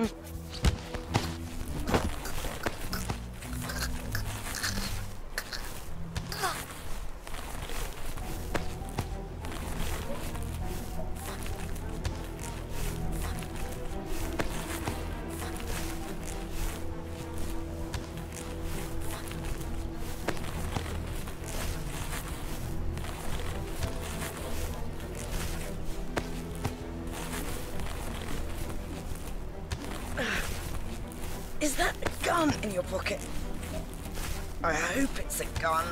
Mm. Is that a gun in your pocket? I hope it's a gun.